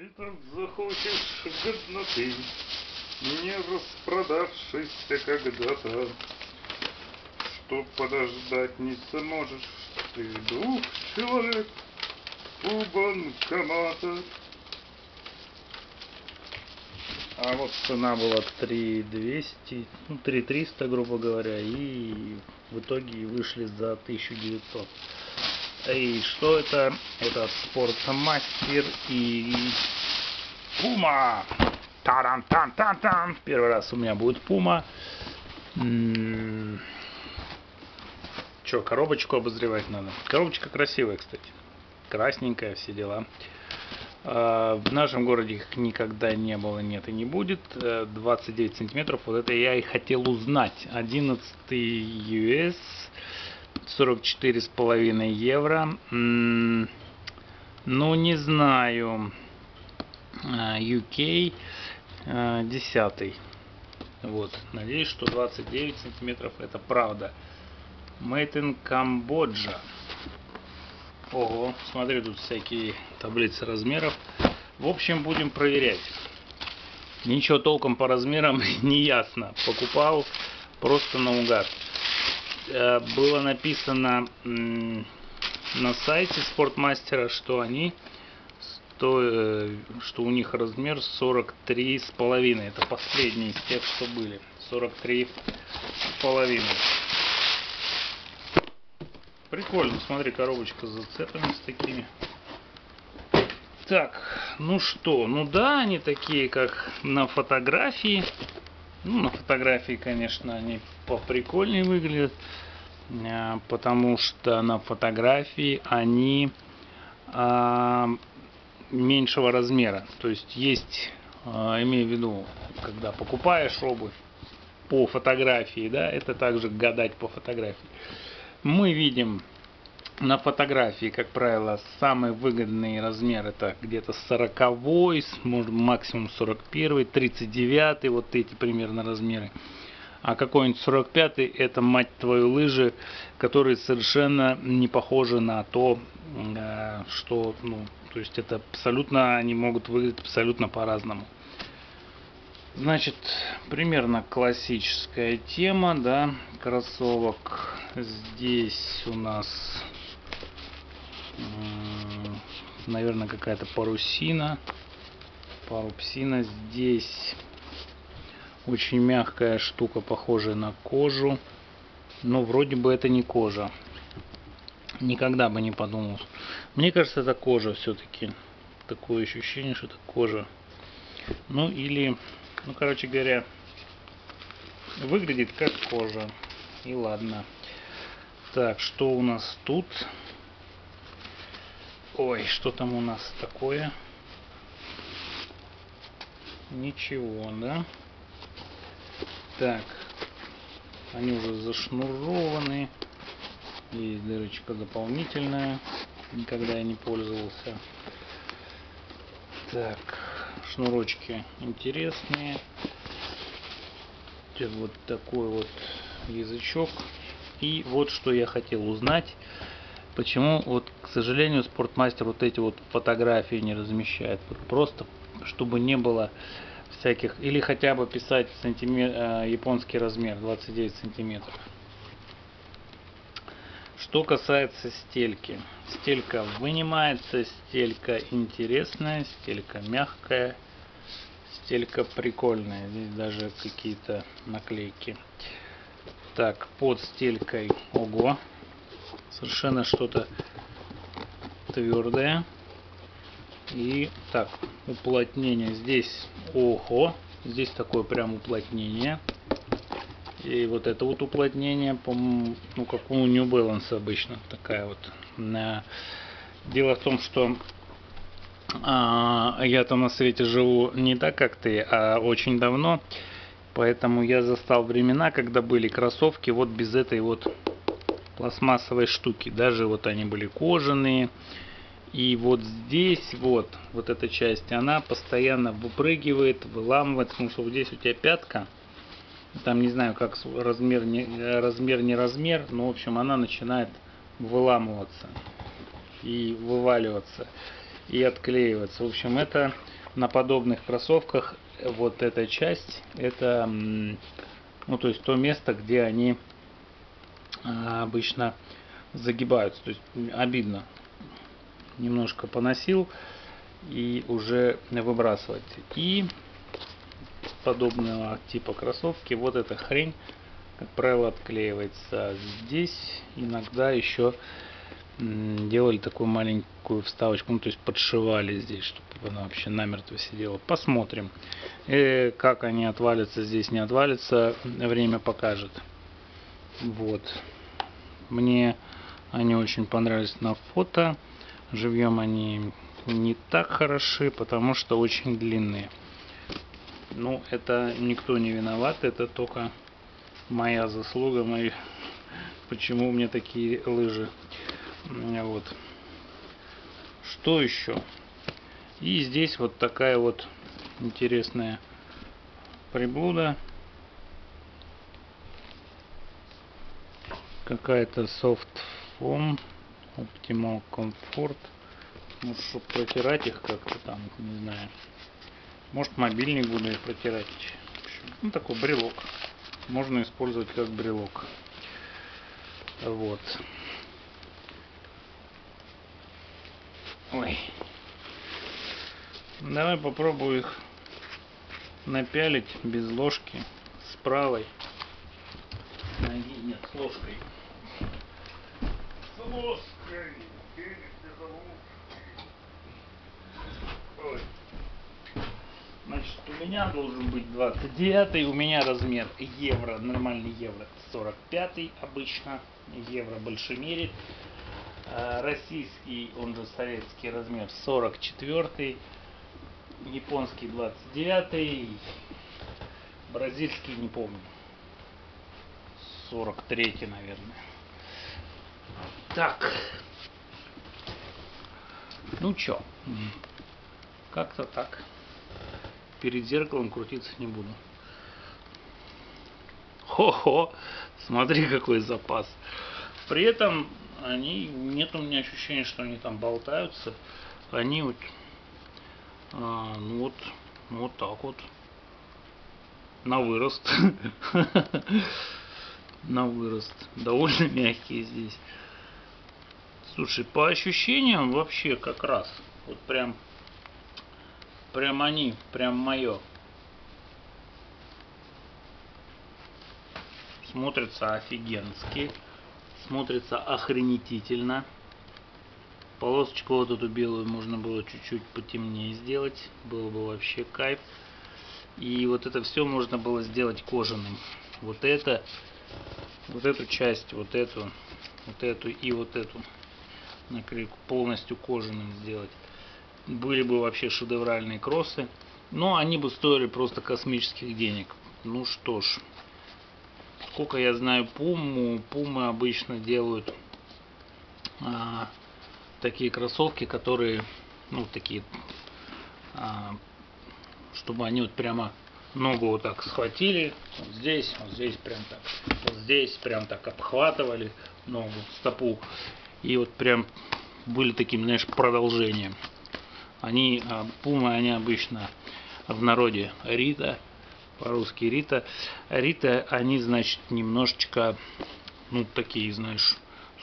И так захочешь годноты, не распродавшийся когда-то, Что подождать не сможешь ты двух человек у банкомата. А вот цена была 3200, ну 3300, грубо говоря, и в итоге вышли за 1900. И что это? Это спортмастер и Пума. таран тан тан тан Первый раз у меня будет Пума. Че, коробочку обозревать надо? Коробочка красивая, кстати. Красненькая, все дела. А, в нашем городе их никогда не было, нет и не будет. 29 э, сантиметров, вот это я и хотел узнать. 11 US, 44 с половиной евро. Ну, не знаю. UK а, 10. Э, вот, надеюсь, что 29 сантиметров это правда. Made in Cambodia. Ого, смотри, тут всякие таблицы размеров. В общем, будем проверять. Ничего толком по размерам не ясно. Покупал просто наугад. Э, было написано на сайте спортмастера, что они что, э, что у них размер 43 с половиной. Это последний из тех, что были. 43 с половиной. Прикольно, смотри, коробочка с зацепами с такими. Так, ну что, ну да, они такие, как на фотографии. Ну, на фотографии, конечно, они поприкольнее выглядят, а, потому что на фотографии они а, меньшего размера. То есть есть, а, имею в виду, когда покупаешь обувь по фотографии, да, это также гадать по фотографии мы видим на фотографии, как правило, самый выгодный размер это где-то 40, может максимум 41, 39, вот эти примерно размеры. А какой-нибудь 45 это, мать твою, лыжи, которые совершенно не похожи на то, э, что, ну, то есть это абсолютно, они могут выглядеть абсолютно по-разному. Значит, примерно классическая тема, да, кроссовок. Здесь у нас, наверное, какая-то парусина, парупсина. Здесь очень мягкая штука, похожая на кожу, но вроде бы это не кожа. Никогда бы не подумал. Мне кажется, это кожа все-таки. Такое ощущение, что это кожа. Ну или ну, короче говоря, выглядит как кожа. И ладно. Так, что у нас тут? Ой, что там у нас такое? Ничего, да? Так, они уже зашнурованы. Есть дырочка дополнительная. Никогда я не пользовался. Так, шнурочки интересные. Вот такой вот язычок. И вот что я хотел узнать. Почему, вот, к сожалению, спортмастер вот эти вот фотографии не размещает. Вот просто, чтобы не было всяких, или хотя бы писать сантиметр, э, японский размер 29 сантиметров. Что касается стельки. Стелька вынимается, стелька интересная, стелька мягкая, стелька прикольная. Здесь даже какие-то наклейки. Так, под стелькой, ого, совершенно что-то твердое. И так, уплотнение здесь, ого, здесь такое прям уплотнение. И вот это вот уплотнение, по ну как у New Balance обычно, такая вот. Дело в том, что а, я-то на свете живу не так, как ты, а очень давно. Поэтому я застал времена, когда были кроссовки вот без этой вот пластмассовой штуки. Даже вот они были кожаные. И вот здесь вот, вот эта часть, она постоянно выпрыгивает, выламывается, потому что вот здесь у тебя пятка там не знаю как размер не размер не размер но в общем она начинает выламываться и вываливаться и отклеиваться. В общем, это на подобных кроссовках вот эта часть, это, ну, то есть то место, где они обычно загибаются. То есть обидно. Немножко поносил и уже выбрасывать. И подобного типа кроссовки вот эта хрень, как правило, отклеивается. Здесь иногда еще делали такую маленькую вставочку, ну то есть подшивали здесь, чтобы она вообще намертво сидела. Посмотрим, э, как они отвалятся здесь, не отвалятся, время покажет. Вот. Мне они очень понравились на фото. Живьем они не так хороши, потому что очень длинные. Ну, это никто не виноват, это только моя заслуга, мои... почему у меня такие лыжи. Вот. Что еще? И здесь вот такая вот интересная приблуда. Какая-то foam Optimal Comfort. Ну, чтобы протирать их как-то там, не знаю. Может мобильник буду их протирать. Ну, такой брелок. Можно использовать как брелок. Вот. Ой. Давай попробую их напялить без ложки с правой ноги. С ложкой. С ложкой. Ой. Значит, у меня должен быть 29, у меня размер евро, нормальный евро 45 обычно, евро больше мерит. А, российский, он же советский размер 44, японский 29, бразильский не помню, 43 наверное. Так, ну чё, как-то так. Перед зеркалом крутиться не буду. Хо-хо, смотри какой запас. При этом они, нет у меня ощущения, что они там болтаются. Они вот, а, ну вот, ну вот так вот, на вырост. На вырост. Довольно мягкие здесь. Слушай, по ощущениям вообще как раз. Вот прям, прям они, прям мое. Смотрится офигенски смотрится охренетительно. Полосочку вот эту белую можно было чуть-чуть потемнее сделать. Было бы вообще кайф. И вот это все можно было сделать кожаным. Вот это, вот эту часть, вот эту, вот эту и вот эту наклейку полностью кожаным сделать. Были бы вообще шедевральные кроссы. Но они бы стоили просто космических денег. Ну что ж, Сколько я знаю Пуму, Пумы обычно делают а, такие кроссовки, которые, ну, такие, а, чтобы они вот прямо ногу вот так схватили, вот здесь, вот здесь прям так, вот здесь прям так обхватывали ногу, стопу, и вот прям были таким, знаешь, продолжением. Они, а, пумы, они обычно в народе Рита, по-русски Рита. Рита, они, значит, немножечко, ну, такие, знаешь,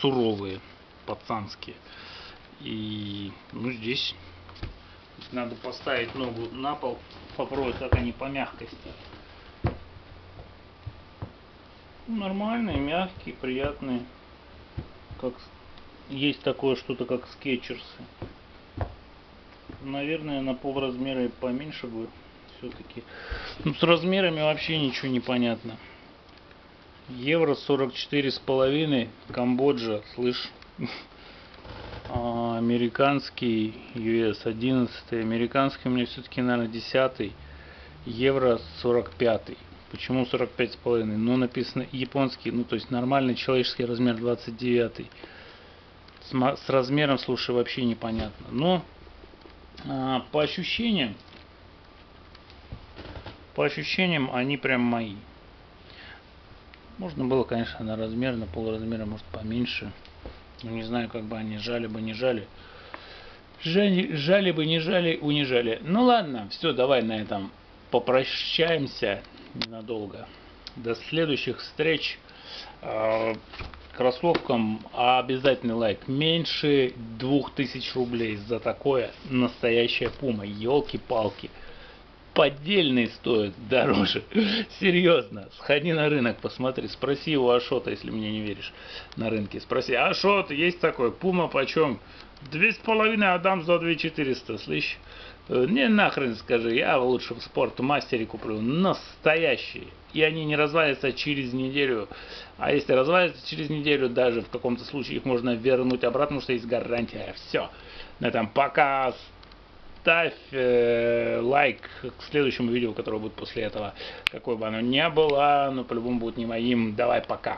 суровые, пацанские. И, ну, здесь надо поставить ногу на пол, попробовать, как они по мягкости. Ну, нормальные, мягкие, приятные. Как есть такое что-то, как скетчерсы. Наверное, на пол размера поменьше будет все-таки. Ну, с размерами вообще ничего не понятно. Евро 44 с половиной. Камбоджа, слышь. А, американский US 11. Американский у меня все-таки, наверное, 10. Евро 45. Почему 45 с половиной? Ну, написано японский, ну, то есть нормальный человеческий размер 29. С, с размером, слушай, вообще непонятно. Но а, по ощущениям, по ощущениям они прям мои. Можно было, конечно, на размер, на полразмера, может поменьше. Но не знаю, как бы они жали бы, не жали. Жали, жали бы, не жали, унижали. Ну ладно, все, давай на этом попрощаемся ненадолго. До следующих встреч. Э, кроссовкам обязательный лайк. Меньше 2000 рублей за такое настоящая пума. Елки-палки. Поддельные стоят дороже. Серьезно. Сходи на рынок, посмотри. Спроси у Ашота, если мне не веришь. На рынке. Спроси. Ашот, есть такой? Пума почем? Две с половиной отдам за две четыреста, слышь? Не нахрен скажи, я лучше в спортмастере куплю настоящие. И они не развалятся через неделю. А если развалятся через неделю, даже в каком-то случае их можно вернуть обратно, потому что есть гарантия. Все. На этом пока. Ставь э, лайк к следующему видео, которое будет после этого. Какой бы оно ни было, но по-любому будет не моим. Давай пока.